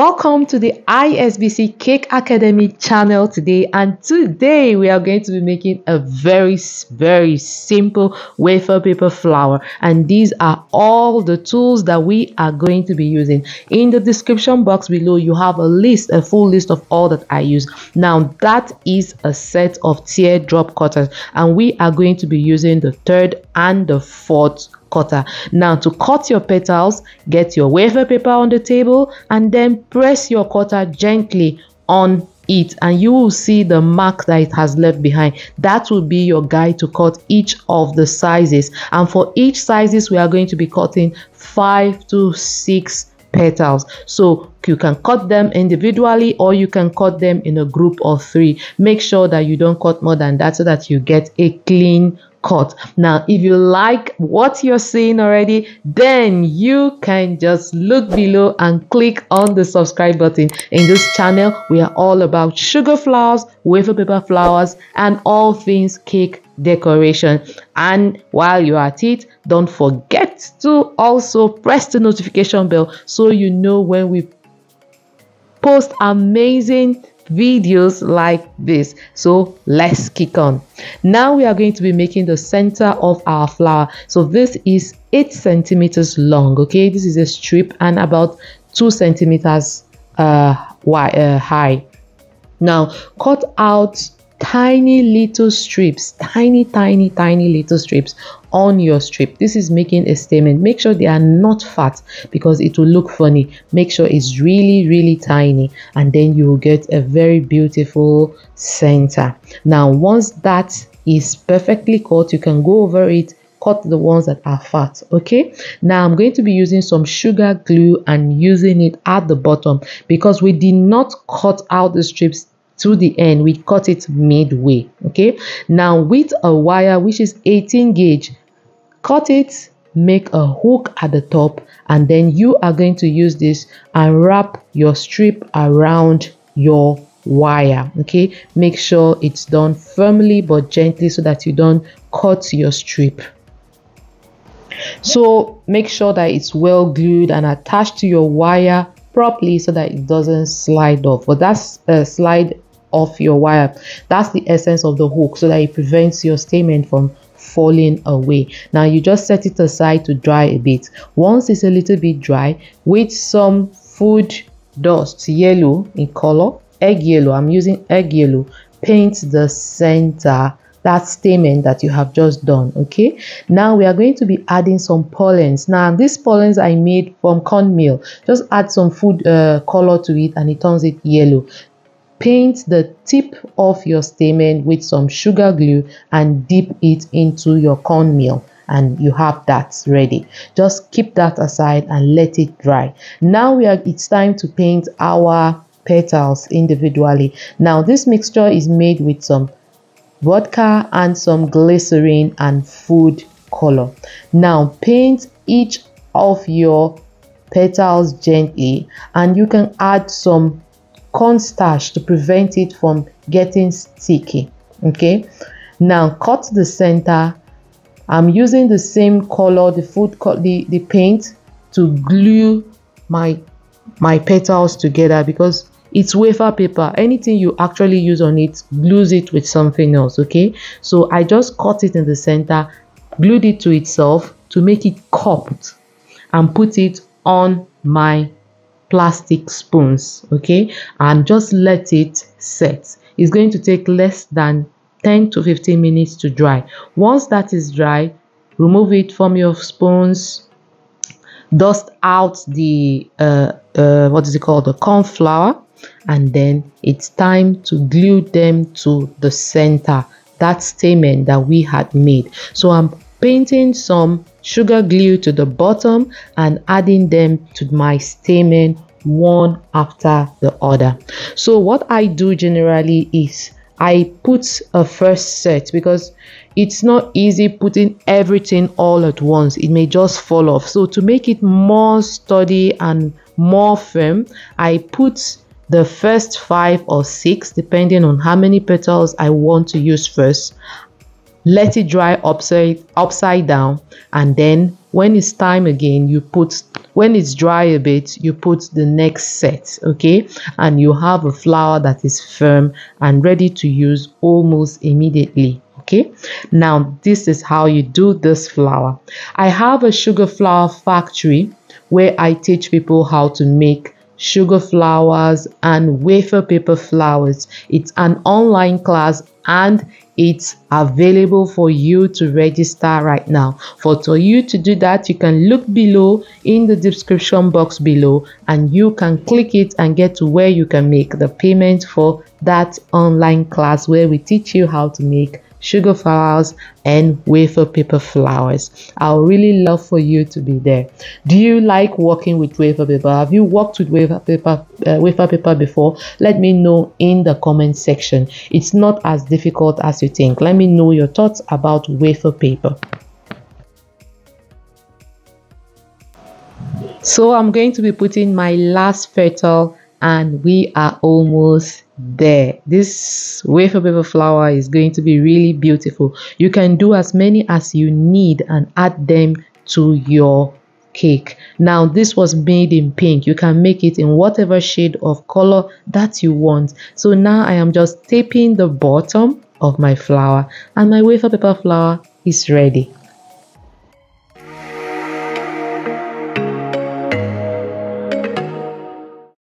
Welcome to the ISBC Cake Academy channel today and today we are going to be making a very very simple wafer paper flower and these are all the tools that we are going to be using. In the description box below you have a list a full list of all that I use. Now that is a set of teardrop cutters and we are going to be using the third and the fourth cutter. Now to cut your petals, get your wafer paper on the table and then press your cutter gently on it and you will see the mark that it has left behind. That will be your guide to cut each of the sizes. And for each sizes we are going to be cutting five to six petals. So you can cut them individually or you can cut them in a group of three. Make sure that you don't cut more than that so that you get a clean cut. Now, if you like what you're seeing already, then you can just look below and click on the subscribe button. In this channel, we are all about sugar flowers, wafer paper flowers, and all things cake decoration. And while you're at it, don't forget to also press the notification bell so you know when we post amazing videos like this. So let's kick on. Now we are going to be making the center of our flower. So this is eight centimeters long okay? This is a strip and about two centimeters uh, wide, uh, high. Now cut out tiny little strips tiny tiny tiny little strips on your strip. This is making a stamen. Make sure they are not fat because it will look funny. Make sure it's really really tiny and then you will get a very beautiful center. Now once that is perfectly cut you can go over it cut the ones that are fat okay? Now i'm going to be using some sugar glue and using it at the bottom because we did not cut out the strips to the end. We cut it midway okay? Now with a wire which is 18 gauge cut it make a hook at the top and then you are going to use this and wrap your strip around your wire okay? Make sure it's done firmly but gently so that you don't cut your strip. So make sure that it's well glued and attached to your wire properly so that it doesn't slide off. But that's a slide off your wire. That's the essence of the hook so that it prevents your stamen from falling away. Now you just set it aside to dry a bit. Once it's a little bit dry with some food dust yellow in color egg yellow i'm using egg yellow paint the center that stamen that you have just done okay? Now we are going to be adding some pollens. Now these pollens i made from cornmeal. Just add some food uh, color to it and it turns it yellow Paint the tip of your stamen with some sugar glue and dip it into your cornmeal and you have that ready. Just keep that aside and let it dry. Now we are it's time to paint our petals individually. Now this mixture is made with some vodka and some glycerin and food color. Now paint each of your petals gently and you can add some cornstarch to prevent it from getting sticky okay? Now cut the center. I'm using the same color the food the the paint to glue my my petals together because it's wafer paper. Anything you actually use on it glues it with something else okay? So i just cut it in the center glued it to itself to make it cupped and put it on my plastic spoons okay and just let it set. It's going to take less than 10 to 15 minutes to dry. Once that is dry remove it from your spoons dust out the uh, uh, what is it called the corn flour and then it's time to glue them to the center. That stamen that we had made. So i'm painting some sugar glue to the bottom and adding them to my stamen one after the other. So what i do generally is i put a first set because it's not easy putting everything all at once. It may just fall off. So to make it more sturdy and more firm i put the first five or six depending on how many petals i want to use first let it dry upside upside down and then when it's time again you put when it's dry a bit you put the next set okay? And you have a flower that is firm and ready to use almost immediately okay? Now this is how you do this flower. I have a sugar flower factory where i teach people how to make sugar flowers and wafer paper flowers. It's an online class and it's available for you to register right now. For, for you to do that you can look below in the description box below and you can click it and get to where you can make the payment for that online class where we teach you how to make sugar flowers, and wafer paper flowers. I would really love for you to be there. Do you like working with wafer paper? Have you worked with wafer paper, uh, wafer paper before? Let me know in the comment section. It's not as difficult as you think. Let me know your thoughts about wafer paper. So I'm going to be putting my last petal and we are almost there. This wafer paper flower is going to be really beautiful. You can do as many as you need and add them to your cake. Now this was made in pink. You can make it in whatever shade of color that you want. So now i am just taping the bottom of my flower and my wafer paper flower is ready